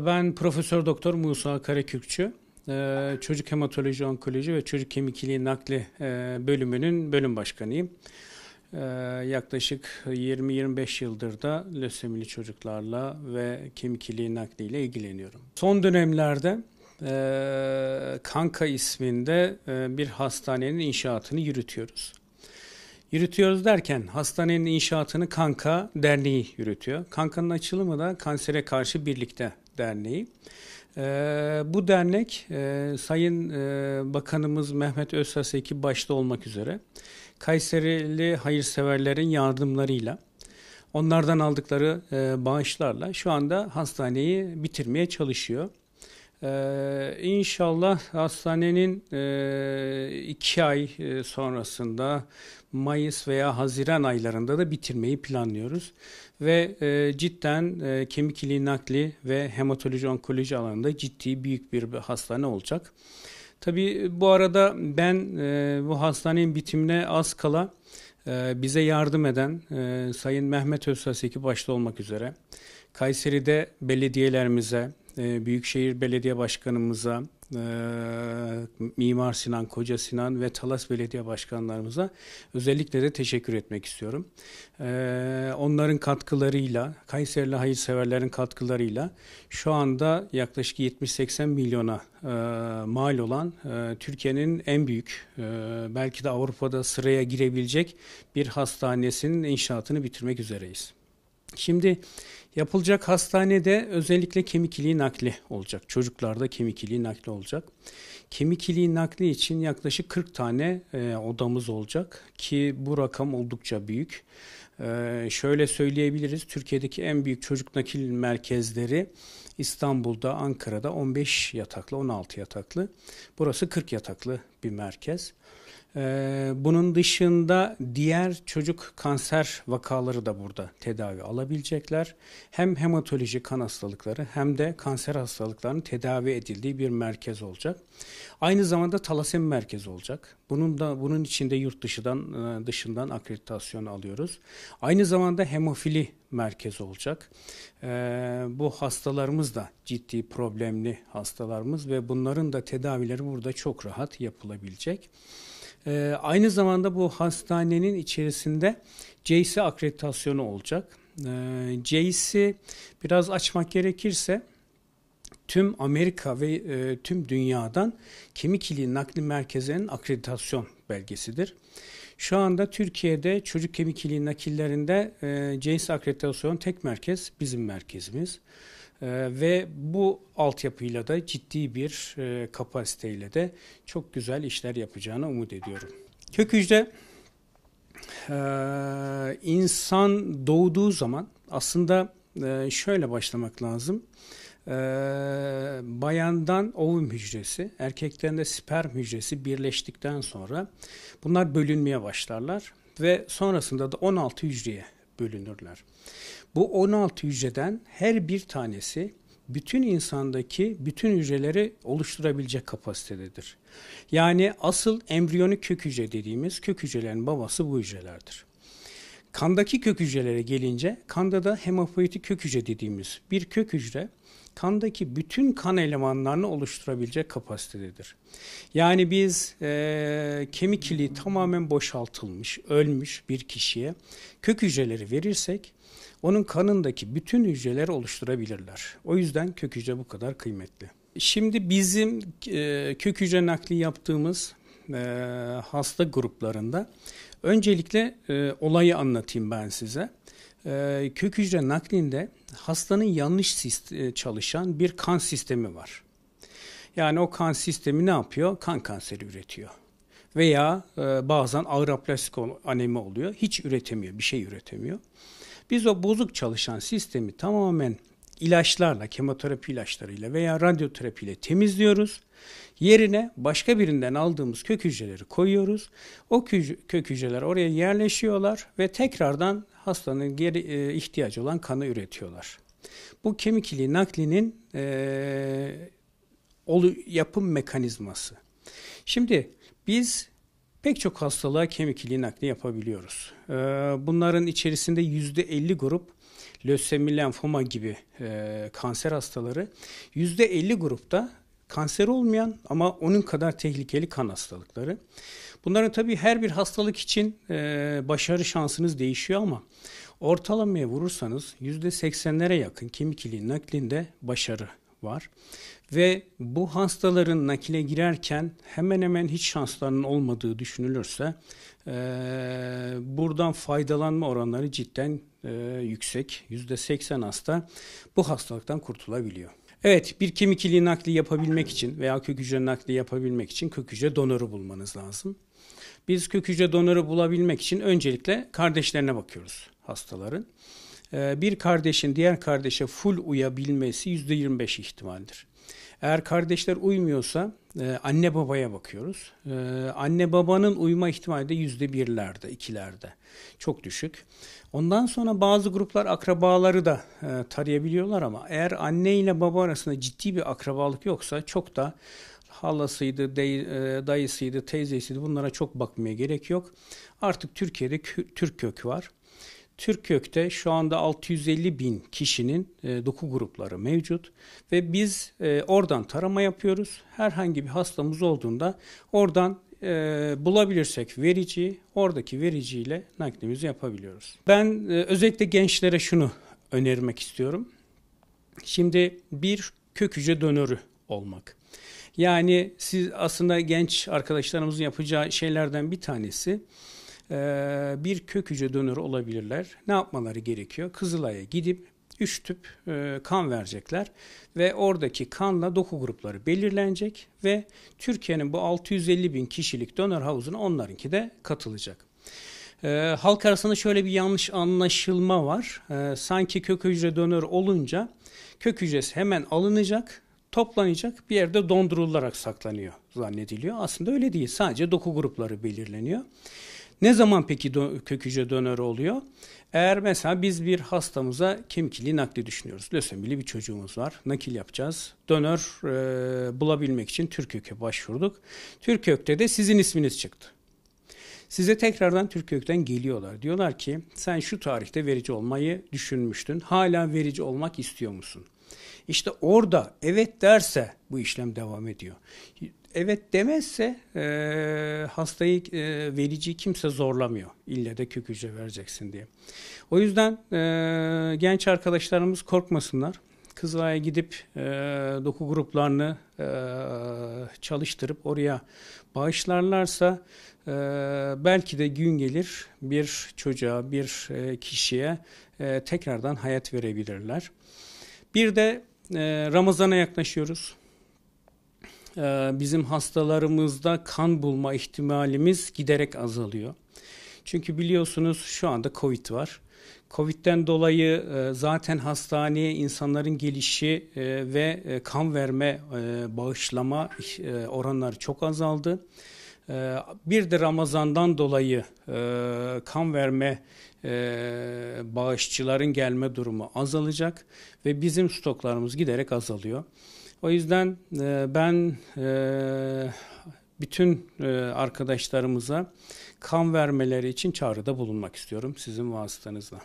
Ben Profesör Doktor Musa Karakürkçü. Ee, çocuk Hematoloji Onkoloji ve Çocuk Kemik İliği Nakli e, bölümünün bölüm başkanıyım. Ee, yaklaşık 20-25 yıldır da lösemili çocuklarla ve kemik iliği nakliyle ilgileniyorum. Son dönemlerde e, Kanka isminde e, bir hastanenin inşaatını yürütüyoruz. Yürütüyoruz derken hastanenin inşaatını Kanka Derneği yürütüyor. Kanka'nın açılımı da Kansere Karşı Birlikte Derneği. E, bu dernek e, Sayın e, Bakanımız Mehmet Özsaseki başta olmak üzere Kayserili hayırseverlerin yardımlarıyla onlardan aldıkları e, bağışlarla şu anda hastaneyi bitirmeye çalışıyor. Ee, inşallah hastanenin e, iki ay e, sonrasında Mayıs veya Haziran aylarında da bitirmeyi planlıyoruz. Ve e, cidden e, kemik iliği nakli ve hematoloji onkoloji alanında ciddi büyük bir hastane olacak. Tabii bu arada ben e, bu hastanenin bitimine az kala e, bize yardım eden e, Sayın Mehmet Özsaseki başta olmak üzere Kayseri'de belediyelerimize, e, Büyükşehir Belediye Başkanımıza, e, Mimar Sinan, Koca Sinan ve Talas Belediye Başkanlarımıza özellikle de teşekkür etmek istiyorum. E, onların katkılarıyla, Kayserili hayırseverlerin katkılarıyla şu anda yaklaşık 70-80 milyona mal olan Türkiye'nin en büyük, belki de Avrupa'da sıraya girebilecek bir hastanesinin inşaatını bitirmek üzereyiz. Şimdi yapılacak hastanede özellikle kemik iliği nakli olacak. Çocuklarda kemik iliği nakli olacak. Kemik iliği nakli için yaklaşık 40 tane e, odamız olacak ki bu rakam oldukça büyük. E, şöyle söyleyebiliriz Türkiye'deki en büyük çocuk nakil merkezleri İstanbul'da, Ankara'da 15 yataklı, 16 yataklı. Burası 40 yataklı bir merkez. Ee, bunun dışında diğer çocuk kanser vakaları da burada tedavi alabilecekler. Hem hematoloji kan hastalıkları hem de kanser hastalıklarının tedavi edildiği bir merkez olacak. Aynı zamanda talasemi merkezi olacak. Bunun da bunun içinde yurt dışından e, dışından akreditasyon alıyoruz. Aynı zamanda hemofili merkezi olacak. Ee, bu hastalarımız da ciddi problemli hastalarımız ve bunların da tedavileri burada çok rahat yapılabilecek. E, aynı zamanda bu hastanenin içerisinde JACE akreditasyonu olacak. E, ee, JACE'i biraz açmak gerekirse tüm Amerika ve e, tüm dünyadan kemik iliği nakli merkezinin akreditasyon belgesidir. Şu anda Türkiye'de çocuk kemik iliği nakillerinde e, JACE akreditasyon tek merkez bizim merkezimiz. Ee, ve bu altyapıyla da ciddi bir e, kapasiteyle de çok güzel işler yapacağını umut ediyorum. Kök hücre e, insan doğduğu zaman aslında e, şöyle başlamak lazım. E, bayandan ovum hücresi, erkekten de sperm hücresi birleştikten sonra bunlar bölünmeye başlarlar ve sonrasında da 16 hücreye bölünürler. Bu 16 hücreden her bir tanesi bütün insandaki bütün hücreleri oluşturabilecek kapasitededir. Yani asıl embriyonik kök hücre dediğimiz kök hücrelerin babası bu hücrelerdir. Kandaki kök hücrelere gelince kanda da hemopoietik kök hücre dediğimiz bir kök hücre kandaki bütün kan elemanlarını oluşturabilecek kapasitededir. Yani biz e, kemik iliği tamamen boşaltılmış, ölmüş bir kişiye kök hücreleri verirsek onun kanındaki bütün hücreleri oluşturabilirler. O yüzden kök hücre bu kadar kıymetli. Şimdi bizim e, kök hücre nakli yaptığımız e, hasta gruplarında öncelikle e, olayı anlatayım ben size. E, kök hücre naklinde hastanın yanlış e, çalışan bir kan sistemi var. Yani o kan sistemi ne yapıyor? Kan kanseri üretiyor. Veya e, bazen ağır aplastik anemi oluyor. Hiç üretemiyor, bir şey üretemiyor. Biz o bozuk çalışan sistemi tamamen ilaçlarla, kemoterapi ilaçlarıyla veya radyoterapiyle temizliyoruz. Yerine başka birinden aldığımız kök hücreleri koyuyoruz. O kök hücreler oraya yerleşiyorlar ve tekrardan hastanın geri e, ihtiyacı olan kanı üretiyorlar. Bu kemik iliği naklinin e, olu, yapım mekanizması. Şimdi biz pek çok hastalığa kemik iliği nakli yapabiliyoruz. Ee, bunların içerisinde %50 grup lösemi, lenfoma gibi e, kanser hastaları %50 grupta kanser olmayan ama onun kadar tehlikeli kan hastalıkları. Bunların tabii her bir hastalık için e, başarı şansınız değişiyor ama ortalamaya vurursanız %80'lere yakın kemik iliği naklinde başarı var. Ve bu hastaların nakile girerken hemen hemen hiç şanslarının olmadığı düşünülürse e, buradan faydalanma oranları cidden e, yüksek. %80 hasta bu hastalıktan kurtulabiliyor. Evet bir kemik iliği nakli yapabilmek için veya kök hücre nakli yapabilmek için kök hücre donörü bulmanız lazım. Biz kök hücre donörü bulabilmek için öncelikle kardeşlerine bakıyoruz hastaların. Ee, bir kardeşin diğer kardeşe full uyabilmesi %25 ihtimaldir. Eğer kardeşler uymuyorsa e, anne babaya bakıyoruz. E, anne babanın uyma ihtimali de yüzde birlerde, ikilerde. Çok düşük. Ondan sonra bazı gruplar akrabaları da e, tarayabiliyorlar ama eğer anne ile baba arasında ciddi bir akrabalık yoksa çok da halasıydı, dayısıydı, teyzesiydi bunlara çok bakmaya gerek yok. Artık Türkiye'de Türk kökü var. Türk kökte şu anda 650 bin kişinin e, doku grupları mevcut ve biz e, oradan tarama yapıyoruz. Herhangi bir hastamız olduğunda oradan e, bulabilirsek verici, oradaki vericiyle naklimizi yapabiliyoruz. Ben e, özellikle gençlere şunu önermek istiyorum. Şimdi bir kök hücre donörü olmak. Yani siz aslında genç arkadaşlarımızın yapacağı şeylerden bir tanesi ee, bir kök hücre donörü olabilirler. Ne yapmaları gerekiyor? Kızılay'a gidip 3 tüp e, kan verecekler ve oradaki kanla doku grupları belirlenecek ve Türkiye'nin bu 650 bin kişilik donör havuzuna onlarınki de katılacak. E, halk arasında şöyle bir yanlış anlaşılma var. E, sanki kök hücre donör olunca kök hücresi hemen alınacak, toplanacak bir yerde dondurularak saklanıyor zannediliyor. Aslında öyle değil. Sadece doku grupları belirleniyor. Ne zaman peki kök hücre donörü oluyor? Eğer mesela biz bir hastamıza kemikli nakli düşünüyoruz. Lösemili bir çocuğumuz var. Nakil yapacağız. Donör e, bulabilmek için Türkök'e başvurduk. Türkök'te de sizin isminiz çıktı. Size tekrardan Türkök'ten geliyorlar. Diyorlar ki sen şu tarihte verici olmayı düşünmüştün. Hala verici olmak istiyor musun? İşte orada evet derse bu işlem devam ediyor evet demezse e, hastayı e, verici kimse zorlamıyor. İlle de kök hücre vereceksin diye. O yüzden e, genç arkadaşlarımız korkmasınlar. Kızılay'a gidip e, doku gruplarını e, çalıştırıp oraya bağışlarlarsa e, belki de gün gelir bir çocuğa, bir kişiye e, tekrardan hayat verebilirler. Bir de e, Ramazan'a yaklaşıyoruz. Ee, bizim hastalarımızda kan bulma ihtimalimiz giderek azalıyor. Çünkü biliyorsunuz şu anda Covid var. Covid'den dolayı e, zaten hastaneye insanların gelişi e, ve e, kan verme, bağışlama oranları çok azaldı. Bir de Ramazan'dan dolayı kan verme bağışçıların gelme durumu azalacak ve bizim stoklarımız giderek azalıyor. O yüzden e, ben e, bütün e, arkadaşlarımıza kan vermeleri için çağrıda bulunmak istiyorum sizin vasıtanızla.